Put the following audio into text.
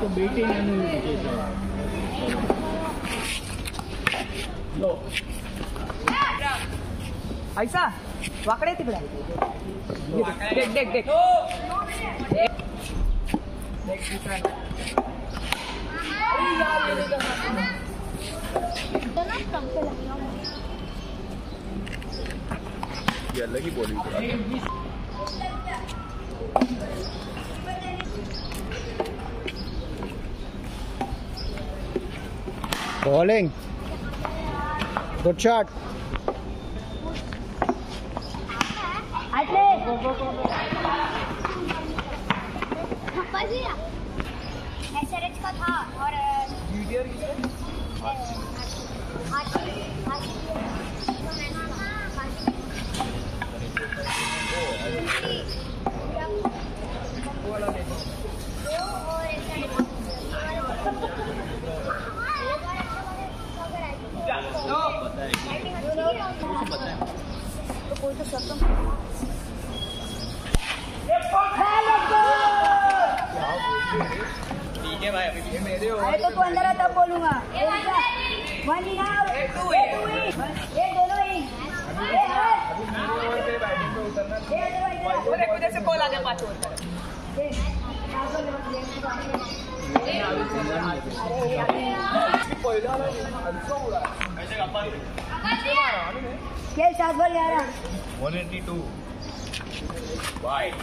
तो बेटे लो ऐसा वाकडे तिकडे देख देख देख। अलग ही बोली थोड़ा बॉलिंग गुड शॉट एसआरएच का था और हाथी हाथी तो मैंने कहा हाथी दो और तो कोई तो शर्त अरे तो तू अंदर आ तब बोलूँगा वन ही ना ये दोनों ही? ये हर उधर उधर से कॉल आ गया पाँच ओवर का सात बॉल ग्यारह 182 वाइड